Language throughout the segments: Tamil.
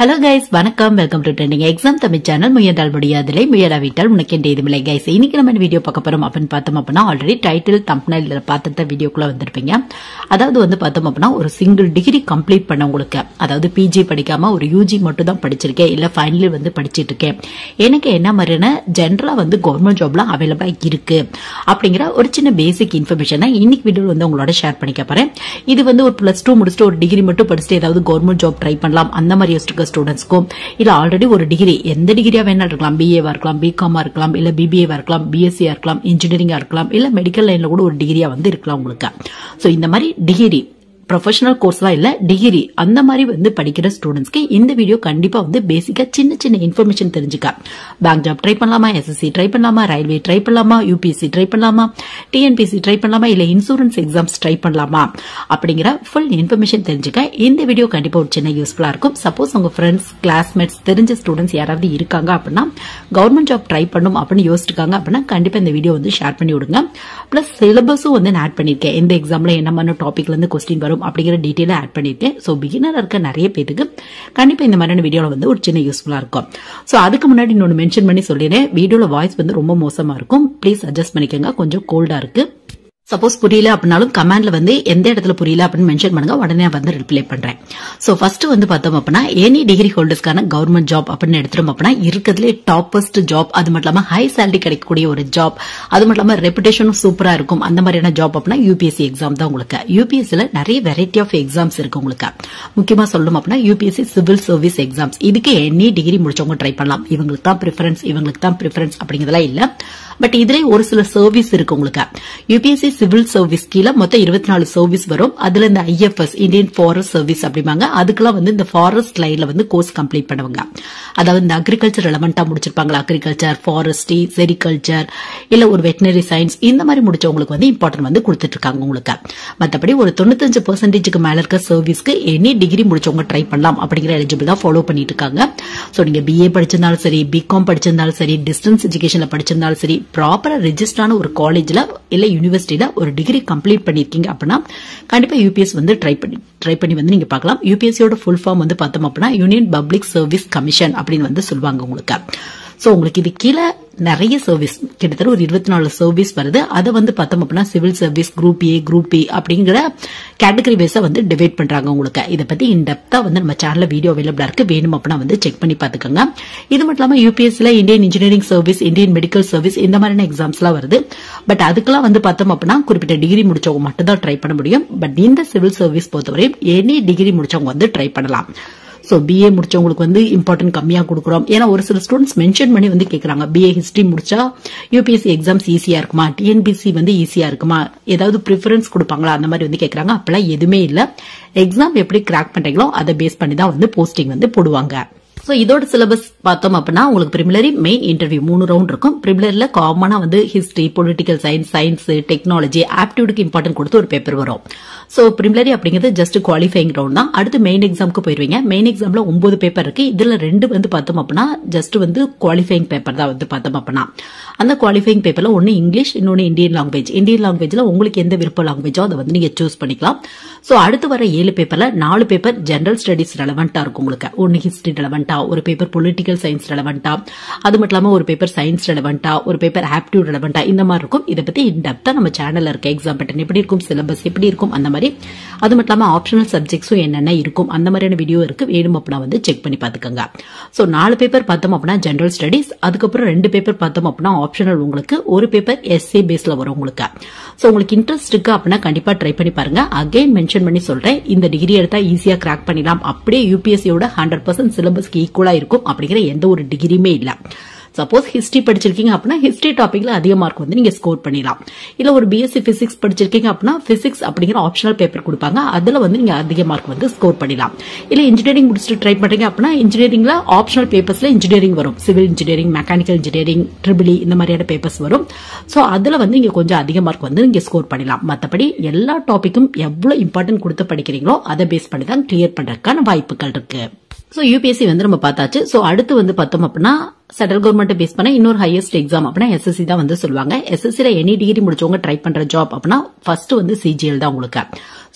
ஹலோ கைஸ் வணக்கம். Welcome to trending exam Tamil channel முயன்றால் முடியாதில்லை. முயலாவிட்டால் உனக்கு எந்த இதுமில்லை கைஸ் இன்னைக்கு நம்ம வீடியோ பார்க்க போறோம் அப்படின்னு பார்த்தோம் அப்படின்னா ஆல்ரெடி டைட்டில் தம்ப்னைல பார்த்துட்டு வீடியோக்குள்ள வந்திருப்பீங்க. அதாவது வந்து பார்த்தோம் அப்படின்னா ஒரு சிங்கிள் டிகிரி கம்ப்ளீட் பண்ணவங்களுக்கு அதாவது பிஜி படிக்காம ஒரு யூஜி மட்டும் தான் படிச்சிருக்கேன். இல்ல ஃபைனல் வந்து படிச்சிட்டு இருக்கேன். எனக்கு என்ன மாதிரியான ஜென்ரலா வந்து கவர்மெண்ட் ஜாப்லாம் அவைலபிளா இருக்கு அப்படிங்கிற ஒரு சின்ன பேசிக் இன்ஃபர்மேஷன் தான் இன்னைக்கு வீடியோ வந்து உங்களோட ஷேர் பண்ணிக்க போறேன். இது வந்து ஒரு பிளஸ் டூ முடிச்சுட்டு ஒரு டிகிரி மட்டும் படிச்சுட்டு ஏதாவது கவர்மெண்ட் ஜாப் ட்ரை பண்ணலாம். அந்த மாதிரி யோசிச்சிருக்க ஸ்டூடெண்ட்ஸ்க்கும் இல்ல ஆல்ரெடி ஒரு டிகிரி எந்த டிகிரியா வேணாலும் இருக்கலாம். பிஏவா இருக்கலாம் பிகாமா இருக்கலாம் இல்ல பிபிஏவா இருக்கலாம் பிஎஸ்சியா இருக்கலாம் இன்ஜினியரிங்கா இருக்கலாம் இல்ல மெடிக்கல் லைன்ல கூட ஒரு டிகிரியா வந்து இருக்கலாம் உங்களுக்கு. ஸோ இந்த மாதிரி டிகிரி ப்ரொஃபஷனல் கோர்ஸ்லாம் இல்ல டிகிரி அந்த மாதிரி வந்து படிக்கிற ஸ்டூடெண்ட்ஸ்க்கு இந்த வீடியோ கண்டிப்பா வந்து பேசிக்கா சின்ன சின்ன இன்ஃபர்மேஷன் தெரிஞ்சுக்க பேங்க் ஜாப் ட்ரை பண்ணலாமா? எஸ்எஸ்சி ட்ரை பண்ணலாமா? ரயில்வே ட்ரை பண்ணலாமா? யூபிஎஸ்சி ட்ரை பண்ணலாமா? டிஎன்பிஎஸ்சி ட்ரை பண்ணலாமா? இல்ல இன்சூரன்ஸ் எக்ஸாம்ஸ் ட்ரை பண்ணலாமா? அப்படிங்கிற ஃபுல் இன்ஃபர்மேஷன் தெரிஞ்சுக்க இந்த வீடியோ கண்டிப்பா ஒரு சின்ன யூஸ்ஃபுல்லா இருக்கும். சப்போஸ் உங்க ஃப்ரெண்ட்ஸ் கிளாஸ்மேட்ஸ் தெரிஞ்ச ஸ்டூடெண்ட்ஸ் யாராவது இருக்காங்க அப்படின்னா கவர்மெண்ட் ஜாப் ட்ரை பண்ணும் அப்படின்னு யோசிச்சிருக்காங்க அப்படின்னா கண்டிப்பா இந்த வீடியோ வந்து ஷேர் பண்ணி விடுங்க. பிளஸ் சிலபஸும் வந்து நான் ஆட் பண்ணிருக்கேன். எந்த எக்ஸாம்ல என்ன மாதிரி டாபிக்ல இருந்து கொஸ்டின் வரும்? அப்படிங்கிற டீட்டெயில ஆட் பண்ணியிருக்கேன். ஸோ பிகினர் இருக்க நிறைய பேருக்கு கண்டிப்பாக இந்த மாதிரியான வீடியோவில் வந்து ஒரு சின்ன யூஸ்ஃபுல்லா இருக்கும். ஸோ அதுக்கு முன்னாடி இன்னொன்று மென்ஷன் பண்ணி சொல்லிடுறேன். வீடியோவில் வாய்ஸ் வந்து ரொம்ப மோசமா இருக்கும். ப்ளீஸ் அட்ஜஸ்ட் பண்ணிக்கோங்க. கொஞ்சம் கோல்டா இருக்கு. சப்போஸ் புரியல அப்படின்னாலும் கமெண்ட்ல வந்து எந்த இடத்துல புரியல அப்படின்னு மென்ஷன் பண்ணுங்க. உடனே வந்து ரிப்ளை பண்றேன். சோ ஃபர்ஸ்ட் வந்து பார்த்தோம் அப்படின்னா எனி டிகிரி ஹோல்டர்ஸ்க்கான கவர்மெண்ட் ஜாப் அப்படின்னு எடுத்துரும் அப்படின்னா இருக்கிறதுலே டாப்பஸ்ட் ஜாப் அது மட்டும் இல்லாம ஹை சேலரி கிடைக்கக்கூடிய ஒரு ஜாப் அது மட்டும் இல்லாம ரெப்புடேஷனும் சூப்பரா இருக்கும். அந்த மாதிரியான ஜாப் அப்படின்னா யூபிஎஸ்சி எக்ஸாம் தான் உங்களுக்கு. யூபிஎஸ்சில நிறைய வெரைட்டி ஆஃப் எக்ஸாம்ஸ் இருக்கு உங்களுக்கு. முக்கியமா சொல்லணும் அப்படின்னா யூபிஎஸ்சி சிவில் சர்வீஸ் எக்ஸாம்ஸ் இதுக்கு எனி டிகிரி முடிச்சவங்க ட்ரை பண்ணலாம். இவங்களுக்கு தான் ப்ரிஃபரன்ஸ் இவங்களுக்கு தான் ப்ரிஃபரன்ஸ் அப்படிங்கிறதெல்லாம் இல்லை. பட் இதுல ஒரு சில சர்வீஸ் இருக்கு உங்களுக்கு. யூபிஎஸ்சி சிவில் சர்வீஸ் கீழே மொத்தம் இருபத்தி நாலு சர்வீஸ் வரும். அதுல இந்த ஐஎஃப்எஸ் இந்தியன் ஃபாரஸ்ட் சர்வீஸ் அப்படிம்பாங்க. அதுக்கெல்லாம் வந்து இந்த ஃபாரஸ்ட் லைன்ல வந்து கோர்ஸ் கம்ப்ளீட் பண்ணுவாங்க. அதாவது இந்த அக்ரிகல்ச்சர் ரெலவெண்டா முடிச்சிருப்பாங்களா? அக்ரிகல்ச்சர் ஃபாரஸ்ட்ரி செரிகல்ச்சர் இல்ல ஒரு வெட்டினரி சயின்ஸ் இந்த மாதிரி முடிச்சவங்களுக்கு வந்து இம்பார்ட்டன்ட் வந்து கொடுத்துட்டு இருக்காங்க உங்களுக்கு. மத்தபடி ஒரு தொண்ணூத்தஞ்சு பெர்சன்டேஜுக்கு மேல இருக்க சர்வீஸ்க்கு எனி டிகிரி முடிச்சவங்க ட்ரை பண்ணலாம் அப்படிங்கிற எலிஜிபிள் தான் ஃபாலோ பண்ணிட்டு இருக்காங்க. சோ நீங்க பிஏ படிச்சிருந்தாலும் சரி பிகாம் படிச்சிருந்தாலும் சரி டிஸ்டன்ஸ் எஜுகேஷன்ல படிச்சிருந்தாலும் சரி ப்ராப்பரா ரெஜிஸ்டரான ஒரு காலேஜ்ல இல்ல யூனிவர்சிட்டியில ஒரு டிகிரி கம்ப்ளீட் பண்ணிருக்கீங்க அப்படின்னா கண்டிப்பா யூபிஎஸ் வந்து ட்ரை பண்ணி ட்ரை பண்ணி வந்து நீங்க பார்க்கலாம். யூபிஎஸ்சியோட ஃபுல் ஃபார்ம் வந்து பார்த்தோம் அப்படின்னா யூனியன் பப்ளிக் சர்வீஸ் கமிஷன் அப்படின்னு வந்து சொல்லுவாங்க உங்களுக்கு. சோ உங்களுக்கு இது கீழே நிறைய சர்வீஸ் கிட்டத்தட்ட ஒரு இருபத்தி நாலு சர்வீஸ் வருது. அதை வந்து பார்த்தோம் அப்படின்னா civil service group A group B அப்படிங்கிற கேட்டகரி வைஸா வந்து டிவைட் பண்றாங்க உங்களுக்கு. இதை பத்தி இன் வந்து நம்ம சேனல்ல வீடியோ அவைலபிளா இருக்கு. வேணும் அப்படின்னா வந்து செக் பண்ணி பாத்துக்கோங்க இது மட்டும் இல்லாம யூபிஎஸ்சில Indian engineering service Indian medical service இந்த மாதிரியான எக்ஸாம்ஸ் எல்லாம் வருது. பட் அதுக்கெல்லாம் வந்து பார்த்தோம் அப்படின்னா குறிப்பிட்ட டிகிரி முடிச்சவங்க மட்டும் தான் ட்ரை பண்ண முடியும். பட் இந்த சிவில் சர்வீஸ் பொறுத்தவரையும் எனி டிகிரி முடிச்சவங்க வந்து ட்ரை பண்ணலாம். ஸோ பிஏ முடிச்சவங்களுக்கு வந்து இம்பார்ட்டன்ட் கம்மியாக கொடுக்குறோம். ஏன்னா ஒரு சில ஸ்டூடெண்ட்ஸ் மென்ஷன் பண்ணி வந்து கேட்குறாங்க பிஏ ஹிஸ்ட்ரி முடிச்சா யூபிஎஸ்சி எக்ஸாம்ஸ் ஈஸியா இருக்குமா? டிஎன்பிசி வந்து ஈஸியா இருக்குமா? ஏதாவது ப்ரிஃபரன்ஸ் கொடுப்பாங்களா? அந்த மாதிரி வந்து கேட்குறாங்க அப்பெல்லாம் எதுவுமே இல்லை. எக்ஸாம் எப்படி கிராக் பண்றீங்களோ அதை பேஸ் பண்ணி தான் வந்து போஸ்டிங் வந்து போடுவாங்க. ஸோ இதோட சிலபஸ் பார்த்தோம் அப்படின்னா உங்களுக்கு பிரிமிலரி மெயின் இன்டர்வியூ மூணு ரவுண்ட் இருக்கும். பிரிமிலரில் காமனா வந்து history political science science technology ஆப்டியூடுக்கு important கொடுத்து ஒரு பேப்பர் வரும். ஸோ பிரிமிலரி அப்படிங்கிறது ஜஸ்ட் குவாலிஃபைங் ரவுண்ட் தான். அடுத்து மெயின் எக்ஸாமுக்கு போயிருவீங்க. மெயின் எக்ஸாம்ல ஒன்பது பேப்பர் இருக்கு. இதுல ரெண்டு வந்து பார்த்தோம் அப்படின்னா ஜஸ்ட் வந்து குவாலிஃபைங் பேப்பர் தான் வந்து பார்த்தோம் அப்படின்னா. அந்த குவாலிஃபைங் பேப்பர்ல ஒன்னு இங்கிலீஷ் இன்னொன்னு இந்தியன் லாங்குவேஜ் இந்தியன் லாங்குவேஜ்ல உங்களுக்கு எந்த விருப்ப லாங்குவேஜோ அதை வந்து நீங்க சூஸ் பண்ணிக்கலாம். ஸோ அடுத்து வர ஏழு பேப்பர்ல நாலு பேப்பர் ஜெனரல் ஸ்டடிஸ் ரெலவெண்டா இருக்கும் உங்களுக்கு. ஒன்னு ஹிஸ்டரி ரெலவெண்டா ஒரு பேப்பர் பொலிட்டிக்கல் சயின்ஸ் ரெலவெண்டா அது மட்டும் இல்லாம ஒரு பேப்பர் சயின்ஸ் ரெலவெண்டா ஒரு பேப்பர் ஆப்டியூட் ரெலவெண்டா இந்த மாதிரி இருக்கும். இதை பத்தி இன்டெப்தா நம்ம சேனல்ல இருக்க எக்ஸாம் பேட்டர்ன் எப்படி இருக்கும் சிலபஸ் எப்படி இருக்கும் அந்த மாதிரி. அது மட்டும் இல்லாம ஆப்ஷனல் சப்ஜெக்ட்ஸும் என்னென்ன இருக்கும் அந்த மாதிரியான வீடியோ இருக்கு. வேணும் அப்படின்னா வந்து செக் பண்ணி பாத்துக்கோங்க சோ நாலு பேப்பர் பார்த்தோம் அப்படின்னா ஜென்ரல் ஸ்டடிஸ் அதுக்கப்புறம் ரெண்டு பேப்பர் பார்த்தோம் அப்படின்னா ஆப்ஷனல் உங்களுக்கு. ஒரு பேப்பர் எஸ்ஏ பேஸ்ல வரும் உங்களுக்கு. சோ உங்களுக்கு இன்ட்ரெஸ்ட் இருக்கு அப்படின்னா கண்டிப்பா ட்ரை பண்ணி பாருங்க. அகைன் மென்ஷன் பண்ணி சொல்றேன். இந்த டிகிரி எடுத்தா ஈஸியா கிராக் பண்ணிடலாம். அப்படியே யூபிஎஸ்சியோட ஹண்ட்ரட் பர்சன்ட் சிலபஸ்க்கு ஈக்குவலாக இருக்கும் அப்படிங்கிற எந்த ஒரு டிகிரியுமே இல்லை. சப்போஸ் ஹிஸ்ட்ரி படிச்சிருக்கீங்க அப்படின்னா ஹிஸ்ட்ரி டாப்பிக்கில் அதிக மார்க் வந்து நீங்க ஸ்கோர் பண்ணிடலாம். இல்ல ஒரு பிஎஸ்சி பிசிக்ஸ் படிச்சிருக்கீங்க அப்படின்னா பிசிக்ஸ் அப்படிங்கிற ஆப்ஷனல் பேப்பர் கொடுப்பாங்க. அதுல வந்து நீங்க அதிக மார்க் வந்து ஸ்கோர் பண்ணிடலாம். இல்ல இன்ஜினியரிங் முடிச்சுட்டு ட்ரை பண்றீங்க அப்படின்னா இன்ஜினியரிங்ல ஆப்ஷனல் பேப்பர்ஸ்ல இன்ஜினியரிங் வரும். Civil engineering mechanical engineering triple E இந்த மாதிரியான பேப்பர்ஸ் வரும். ஸோ அதுல வந்து நீங்க கொஞ்சம் அதிக மார்க் வந்து நீங்க ஸ்கோர் பண்ணிடலாம். மற்றபடி எல்லா டாப்பிக்கும் எவ்வளவு இம்பார்ட்டன்ட் கொடுத்து படிக்கிறீங்களோ அதை பேஸ் பண்ணி தான் கிளியர் பண்றதுக்கான வாய்ப்புகள் இருக்கு. ஸோ யூபிஎஸ்சி வந்து நம்ம பார்த்தாச்சு. ஸோ அடுத்து வந்து பார்த்தோம் அப்படின்னா சென்ட்ரல் கவர்மெண்ட் பேஸ் பண்ண இன்னொரு ஹையஸ்ட் எக்ஸாம் அப்படின்னா எஸ்எஸ்சி தான் வந்து சொல்லுவாங்க. எஸ்எஸ்சியில் எனி டிகிரி முடிச்சவங்க ட்ரை பண்ற ஜாப் அப்படின்னா ஃபர்ஸ்ட் வந்து சிஜிஎல் தான் உங்களுக்கு.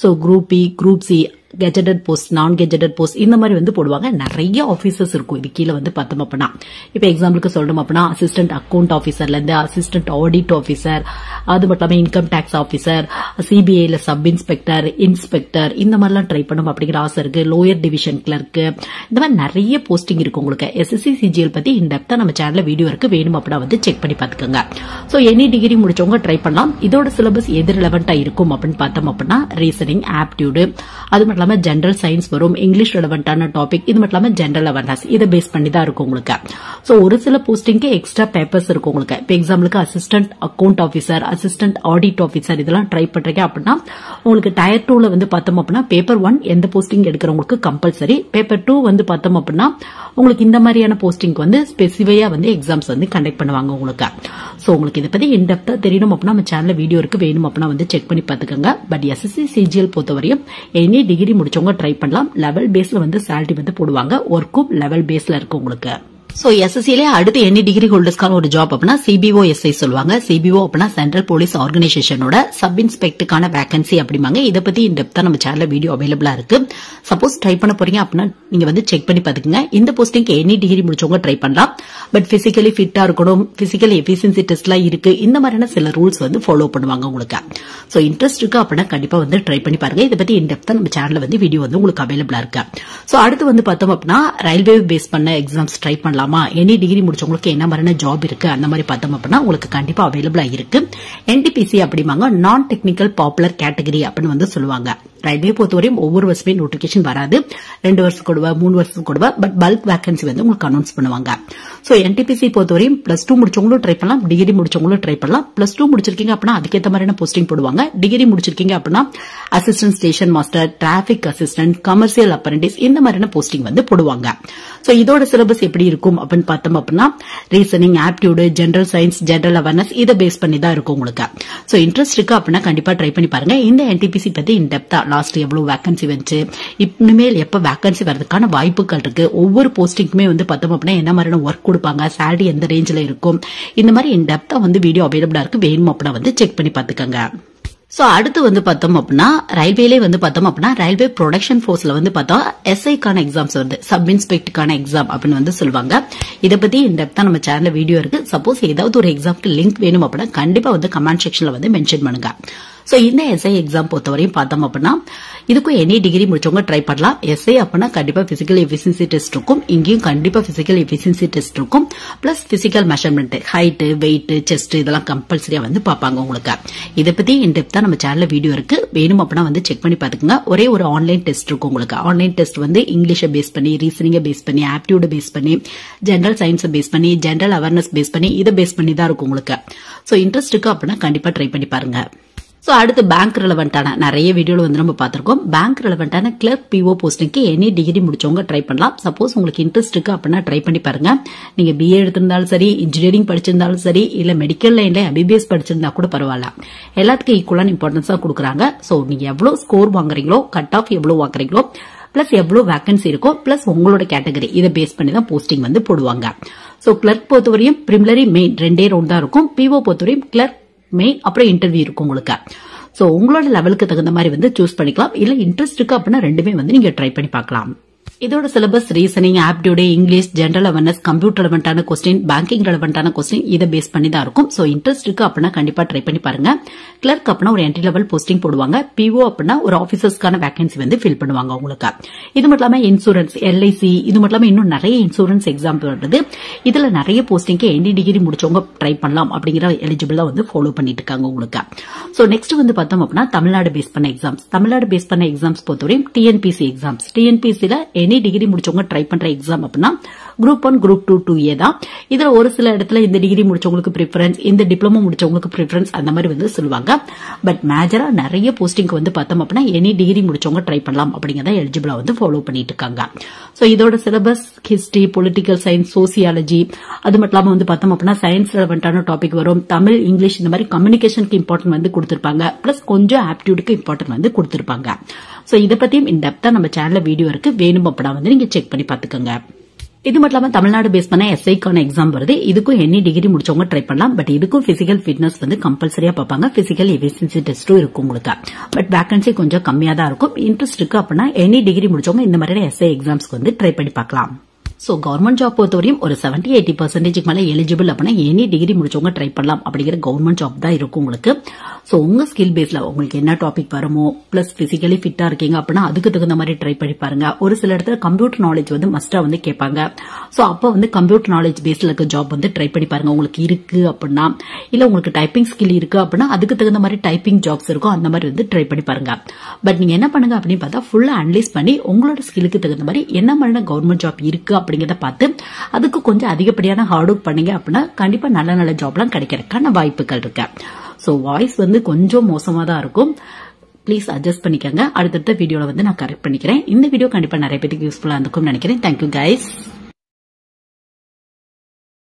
So group B group C gazetted post non gazetted post இந்த மாதிரி வந்து போடுவாங்க. நிறைய ஆபீசர்ஸ் இருக்கும். இது கீழே வந்து பார்த்தோம் அப்படின்னா. இப்போ எக்ஸாம்பிளுக்கு சொல்லணும் அப்படின்னா அசிஸ்டன்ட் அக்கௌண்ட் ஆஃபீஸர்லேருந்து அசிஸ்டன்ட் ஆடிட் ஆஃபீஸர் அது மட்டும் இல்லாமல் இன்கம் டேக்ஸ் ஆஃபீஸர் சிபிஐல சப் இன்ஸ்பெக்டர் இன்ஸ்பெக்டர் இந்த மாதிரிலாம் ட்ரை பண்ணும் அப்படிங்கிற ஆசை இருக்கு. லோயர் டிவிஷன் கிளர்க் இந்த மாதிரி நிறைய போஸ்டிங் இருக்கு உங்களுக்கு. எஸ்எஸ்சி சிஜிஎல் பத்தி இந்த டெப்தா நம்ம சேனல்ல வீடியோ இருக்கு. வேணும் அப்படின்னா வந்து செக் பண்ணி பார்த்துக்கோங்க. ஸோ எனி டிகிரி முடிச்சவங்க ட்ரை பண்ணலாம். இதோட சிலபஸ் எது ரிலவெண்டா இருக்கும் அப்படின்னு பார்த்தோம் அப்படின்னா ரீசனிங் ஆப்டியூடு அது மட்டும் இல்லாம ஜென்ரல் சயின்ஸ் வரும். இங்கிலீஷ் ரிலவெண்டான டாபிக் இது மட்டும் இல்லாம ஜென்ரல் அவேர்னஸ் இதை பேஸ் பண்ணி தான் இருக்கும் உங்களுக்கு. ஸோ ஒரு சில போஸ்டிங்க்கு எக்ஸ்ட்ரா பேப்பர்ஸ் இருக்கும் உங்களுக்கு. இப்போ எக்ஸாம்பிளுக்கு assistant account officer assistant audit officer இதெல்லாம் ட்ரை பண்றீங்க அப்படின்னா உங்களுக்கு டயர் டூல வந்து பார்த்தோம் அப்படின்னா பேப்பர் ஒன் எந்த போஸ்டிங் எடுக்கிறவங்களுக்கு கம்பல்சரி பேப்பர் டூ வந்து பார்த்தோம் அப்படின்னா உங்களுக்கு இந்த மாதிரியான போஸ்டிங்க்கு வந்து ஸ்பெசிஃபையா வந்து எக்ஸாம்ஸ் வந்து கண்டக்ட் பண்ணுவாங்க உங்களுக்கு. ஸோ உங்களுக்கு இதை பத்தி இன்டெப்தா தெரியணும் அப்படின்னா நம்ம சேனல்ல வீடியோ இருக்கு வேணும் அப்படின்னா வந்து செக் பண்ணி பார்த்துக்கோங்க. பட் எஸ்எஸ்சி சிஜிஎல் பொறுத்தவரையும் எனி டிகிரி முடிச்சவங்க ட்ரை பண்ணலாம். லெவல் பேஸ்ல வந்து சேலரி வந்து போடுவாங்க. ஒர்க்கும் லெவல் பேஸ்ல இருக்கு உங்களுக்கு. சோ எஸ்எஸ்சிலே அடுத்து எனி டிகிரி ஹோல்டர்ஸ்க்கான ஒரு ஜாப் அப்படின்னா சிபிஓ எஸ்ஐ சொல்லுவாங்க. சிபிஓ அப்படின்னா சென்ட்ரல் போலீஸ் ஆர்கனைசேஷனோட சப் இன்ஸ்பெக்டுக்கான வேகன்சி அப்படிம்பாங்க. இதை பத்தி இந்த தான் நம்ம சேனல்ல வீடியோ அவைலபிளா இருக்கு. சப்போஸ் ட்ரை பண்ண போறீங்க அப்படின்னா நீங்க வந்து செக் பண்ணி பாத்துக்கங்க இந்த போஸ்டிங்க்கு எனி டிகிரி முடிச்சவங்க ட்ரை பண்ணலாம். பட் பிசிக்கலி ஃபிட்டா இருக்கணும். பிசிக்கல் எஃபிஷியன்சி டெஸ்ட்லாம் இருக்கு. இந்த மாதிரியான சில ரூல்ஸ் வந்து ஃபாலோ பண்ணுவாங்க உங்களுக்கு. சோ இன்ட்ரெஸ்ட் இருக்கு அப்படின்னா கண்டிப்பா வந்து ட்ரை பண்ணி பாருங்க. இதை பத்தி இன் டெப்தா நம்ம சேனல்ல வந்து வீடியோ வந்து உங்களுக்கு அவைலபிளா இருக்கு. சோ அடுத்து வந்து பார்த்தோம் அப்படின்னா ரயில்வே பேஸ் பண்ண எக்ஸாம்ஸ் ட்ரை பண்ணலாம். பண்ணலாமா எனி டிகிரி முடிச்சவங்களுக்கு என்ன மாதிரியான ஜாப் இருக்கு? அந்த மாதிரி பார்த்தோம் அப்படின்னா உங்களுக்கு கண்டிப்பா அவைலபிளா இருக்கு. என்டிபிசி அப்படிம்பாங்க நான் டெக்னிக்கல் பாப்புலர் கேட்டகரி அப்படின்னு வந்து சொல்லுவாங்க. ரயில்வே பொறுத்தவரையும் ஒவ்வொரு வருஷமே நோட்டிபிகேஷன் வராது. ரெண்டு வருஷம் கொடுவா மூணு வருஷம் கொடுவா பட் பல்க் வேகன்சி வந்து உங்களுக்கு அனௌன்ஸ் பண்ணுவாங்க. சோ என்டிபிசி பொறுத்தவரையும் பிளஸ் டூ முடிச்சவங்களும் ட்ரை பண்ணலாம் டிகிரி முடிச்சவங்களும் ட்ரை பண்ணலாம். பிளஸ் டூ முடிச்சிருக்கீங்க அப்படின்னா அதுக்கேற்ற மாதிரியான போஸ்டிங் போடுவாங்க. டிகிரி முடிச்சிருக்கீங்க அப்படின்னா assistant station master traffic assistant commercial apprentice இந்த மாதிரியான போஸ்டிங் வந்து போடுவாங்க. சோ இதோட சிலபஸ் எப்படி இருக்கும்? அப்படின்னு பார்த்தோம் அப்படின்னா reasoning aptitude general science general awareness இதை பேஸ் பண்ணி தான் இருக்கும் உங்களுக்கு. சோ இன்ட்ரெஸ்ட் இருக்கு அப்படின்னா கண்டிப்பா ட்ரை பண்ணி பாருங்க. இந்த என்டிபிசி பத்தி இன்டெப்தா லாஸ்ட் எவ்வளவு வேகன்சி வந்துச்சு இனிமேல் எப்ப வேகன்சி வரதுக்கான வாய்ப்புகள் இருக்கு ஒவ்வொரு போஸ்டிங்குமே வந்து பார்த்தோம் அப்படின்னா என்ன மாதிரியான ஒர்க் கொடுப்பாங்க சேலரி எந்த ரேஞ்சில் இருக்கும் இந்த மாதிரி இன் டெப்தா வந்து வீடியோ அவைலபிளா இருக்கு. வேணும் அப்படின்னா வந்து செக் பண்ணி பாத்துக்கோங்க சோ அடுத்து வந்து பார்த்தோம் அப்படின்னா ரயில்வேலே வந்து பார்த்தோம் அப்படின்னா ரயில்வே ப்ரொடக்ஷன் ஃபோர்ஸ்ல வந்து பார்த்தா எஸ்ஐக்கான எக்ஸாம்ஸ் வருது. சப் இன்ஸ்பெக்டுக்கான எக்ஸாம் அப்படின்னு வந்து சொல்லுவாங்க. இதை பத்தி இந்த டெப்தா நம்ம சேனல்ல வீடியோ இருக்கு. சப்போஸ் ஏதாவது ஒரு எக்ஸாம்க்கு லிங்க் வேணும் அப்படின்னா கண்டிப்பா வந்து கமெண்ட் செக்ஷன்ல வந்து மென்ஷன் பண்ணுங்க. சோ இந்த எஸ்ஐ எக்ஸாம் பொறுத்தவரையும் பார்த்தோம் அப்படின்னா இதுக்கும் எனி டிகிரி முடிச்சவங்க ட்ரை பண்ணலாம். எஸ்ஐ அப்படின்னா கண்டிப்பா பிசிக்கல் எஃபிஷியன்சி டெஸ்ட் இருக்கும். இங்கேயும் கண்டிப்பா பிசிக்கல் எஃபிஷியன்சி டெஸ்ட் இருக்கும். Plus physical measurement height weight chest இதெல்லாம் கம்பல்சரியா வந்து பார்ப்பாங்க உங்களுக்கு. இதை பத்தி இந்த டெப்தா நம்ம சேனல்ல வீடியோ இருக்கு. வேணும் அப்படின்னா வந்து செக் பண்ணி பாத்துக்கோங்க ஒரே ஒரு ஆன்லைன் டெஸ்ட் இருக்கும் உங்களுக்கு. ஆன்லைன் டெஸ்ட் வந்து இங்கிலீஷை பேஸ் பண்ணி ரீசனிங்கை பேஸ் பண்ணி ஆப்டியூட பேஸ் பண்ணி ஜென்ரல் சயின்ஸை பேஸ் பண்ணி ஜென்ரல் அவேர்னஸ் பேஸ் பண்ணி இதை பேஸ் பண்ணி தான் இருக்கும் உங்களுக்கு. ஸோ இன்ட்ரெஸ்ட் இருக்கு அப்படின்னா கண்டிப்பா ட்ரை பண்ணி பாருங்க. ஸோ அடுத்து பேங்க் ரிலவெண்டான நிறைய வீடியோவில் வந்து நம்ம பார்த்துருக்கோம். பேங்க் ரிலவெண்டான கிளர்க் பிஓ போஸ்டிங்க்கு எனி டிகிரி முடிச்சவங்க ட்ரை பண்ணலாம். சப்போஸ் உங்களுக்கு இன்ட்ரெஸ்ட் இருக்கு அப்படின்னா ட்ரை பண்ணி பாருங்க. நீங்க பிஏ எடுத்திருந்தாலும் சரி இன்ஜினியரிங் படிச்சிருந்தாலும் சரி இல்ல மெடிக்கல் லைன்ல எம்பிபிஎஸ் படிச்சிருந்தா கூட பரவாயில்ல. எல்லாத்துக்கும் ஈக்குவலான இம்பார்ட்டன்ஸ் தான் கொடுக்குறாங்க. ஸோ நீங்க எவ்வளவு ஸ்கோர் வாங்குறீங்களோ கட் ஆஃப் எவ்வளவு வாங்குறீங்களோ பிளஸ் எவ்வளவு வேகன்சி இருக்கோ பிளஸ் உங்களோட கேட்டகரி இதை பேஸ் பண்ணி தான் போஸ்டிங் வந்து போடுவாங்க. ஸோ கிளர்க் பொறுத்தவரையும் பிரிமிலரி மெயின் ரெண்டே ரவுண்ட் தான் இருக்கும். பிஓ பொறுத்தவரையும் கிளர்க் மெயின் அப்புறம் இன்டர்வியூ இருக்கும் உங்களுக்கு. ஸோ உங்களோட லெவலுக்கு தகுந்த மாதிரி வந்து சூஸ் பண்ணிக்கலாம். இல்லை இன்ட்ரெஸ்ட் இருக்கு அப்படின்னா ரெண்டுமே வந்து நீங்க ட்ரை பண்ணி பார்க்கலாம். இதோட சிலபஸ் ரீசனிங் ஆப்டியூடே இங்கிலீஷ் ஜென்ரல் அவேர்னஸ் கம்ப்யூட்டர் ரெலவெண்டான கொஸ்டின் பேங்கிங் ரெலவெண்டான கொஸ்டின் இதை பேஸ் பண்ணி தான் இருக்கும். சோ இன்ட்ரெஸ்ட் இருக்கு அப்படின்னா கண்டிப்பா ட்ரை பண்ணி பாருங்க. கிளர்க் அப்படின்னா ஒரு என்ட்ரி லெவல் போஸ்டிங் போடுவாங்க. பிஓ அப்படின்னா ஒரு ஆபீசர்ஸ்க்கான வேகன்சி வந்து ஃபில் பண்ணுவாங்க உங்களுக்கு இது மட்டும் இல்லாம இன்சூரன்ஸ் எல்ஐசி இது மட்டும் இல்லாம இன்னும் நிறைய இன்சூரன்ஸ் எக்ஸாம் வருது. இதுல நிறைய போஸ்டிங்க்கு என்டி டிகிரி முடிச்சவங்க ட்ரை பண்ணலாம் அப்படிங்கிற எலிஜிபிளா வந்து ஃபாலோ பண்ணிட்டு இருக்காங்க உங்களுக்கு சோ நெக்ஸ்ட் வந்து பார்த்தோம் அப்படின்னா தமிழ்நாடு பேஸ் பண்ண எக்ஸாம்ஸ் தமிழ்நாடு பேஸ் பண்ண எக்ஸாம்ஸ் பொறுத்தவரையும் டிஎன்பிசி எக்ஸாம்ஸ் டிஎன்பிசில எனி டிகிரி முடிச்சவங்க ட்ரை பண்ற எக்ஸாம் அப்படின்னா group one group two two A தான். இதுல ஒரு சில இடத்துல இந்த டிகிரி முடிச்சவங்களுக்கு ப்ரிஃபரன்ஸ் இந்த டிப்ளமோ முடிச்சவங்களுக்கு ப்ரிஃபரன்ஸ் அந்த மாதிரி வந்து சொல்லுவாங்க. பட் மேஜரா நிறைய போஸ்டிங்க்கு வந்து பார்த்தோம் அப்படின்னா எனி டிகிரி முடிச்சவங்க ட்ரை பண்ணலாம் அப்படிங்கறத எலிஜிபிளா வந்து ஃபாலோ பண்ணிட்டு இருக்காங்க. சோ இதோட syllabus history political science sociology அது மட்டும் இல்லாம வந்து பார்த்தோம் அப்படின்னா சயின்ஸ் ரெலவெண்டான டாபிக் வரும். தமிழ் இங்கிலீஷ் இந்த மாதிரி கம்யூனிகேஷனுக்கு இம்பார்ட்டன்ட் வந்து கொடுத்திருப்பாங்க. பிளஸ் கொஞ்சம் ஆப்டியூடுக்கு இம்பார்ட்டன்ட் வந்து கொடுத்திருப்பாங்க. சோ இதை பத்தியும் இந்த டெப்தா நம்ம சேனல்ல வீடியோ இருக்கு. வேணும் அப்படின்னா வந்து நீங்க செக் பண்ணி பாத்துக்கோங்க இது மட்டும் இல்லாம தமிழ்நாடு பேஸ் பண்ண எஸ்ஐக்கான எக்ஸாம் வருது. இதுக்கும் எனி டிகிரி முடிச்சவங்க ட்ரை பண்ணலாம். பட் இதுக்கும் பிசிக்கல் ஃபிட்னஸ் வந்து கம்பல்சரியா பார்ப்பாங்க. பிசிக்கல் எஃபிஷியன்சி டெஸ்ட்டும் இருக்கும் உங்களுக்கு. பட் வேகன்சி கொஞ்சம் கம்மியா தான் இருக்கும். இன்ட்ரெஸ்ட் இருக்கு அப்படின்னா எனி டிகிரி முடிச்சவங்க இந்த மாதிரியான எஸ்ஐ எக்ஸாம்ஸ்க்கு வந்து ட்ரை பண்ணி பார்க்கலாம். ஸோ கவர்மெண்ட் ஜாப் பொறுத்தவரையும் ஒரு செவன்டி எயிட்டி பர்சன்டேஜ்க்கு மேலே எலிஜிபிள் அப்படின்னா எனி டிகிரி முடிச்சவங்க ட்ரை பண்ணலாம். அப்படிங்கிற கவர்மெண்ட் ஜாப் தான் இருக்கும் உங்களுக்கு. ஸோ உங்க ஸ்கில் பேஸ்ல உங்களுக்கு என்ன டாபிக் வருமோ பிளஸ் பிசிக்கலி ஃபிட்டா இருக்கீங்க அப்படின்னா அதுக்கு தகுந்த மாதிரி ட்ரை பண்ணி பாருங்க. ஒரு சில இடத்துல கம்ப்யூட்டர் நாலேஜ் வந்து மஸ்டா வந்து கேட்பாங்க. ஸோ அப்போ வந்து கம்ப்யூட்டர் நாலேஜ் பேஸ்ல இருக்க ஜாப் வந்து ட்ரை பண்ணி பாருங்க. உங்களுக்கு இருக்கு அப்படின்னா இல்ல உங்களுக்கு டைப்பிங் ஸ்கில் இருக்கு அப்படின்னா அதுக்கு தகுந்த மாதிரி டைப்பிங் ஜாப்ஸ் இருக்கும் அந்த மாதிரி வந்து ட்ரை பண்ணி பாருங்க. பட் நீங்க என்ன பண்ணுங்க அப்படின்னு பார்த்தா ஃபுல்லா அனலைஸ் பண்ணி உங்களோட ஸ்கிலுக்கு தகுந்த மாதிரி என்ன மாதிரியான கவர்மெண்ட் ஜாப் இருக்கு அப்படிங்கிறத பார்த்து அதுக்கு கொஞ்சம் அதிகப்படியான ஹார்ட் ஒர்க் பண்ணீங்க அப்படின்னா கண்டிப்பா நல்ல நல்ல ஜாப்லாம் கிடைக்கிறதுக்கான வாய்ப்புகள் இருக்கு. ஸோ வாய்ஸ் வந்து கொஞ்சம் மோசமா தான் இருக்கும். ப்ளீஸ் அட்ஜஸ்ட் பண்ணிக்கோங்க. அடுத்தடுத்த வீடியோவில் வந்து நான் கரெக்ட் பண்ணிக்கிறேன். இந்த வீடியோ கண்டிப்பாக நிறைய பேருக்கு யூஸ்ஃபுல்லா இருந்திருக்கும்னு நினைக்கிறேன். Thank you guys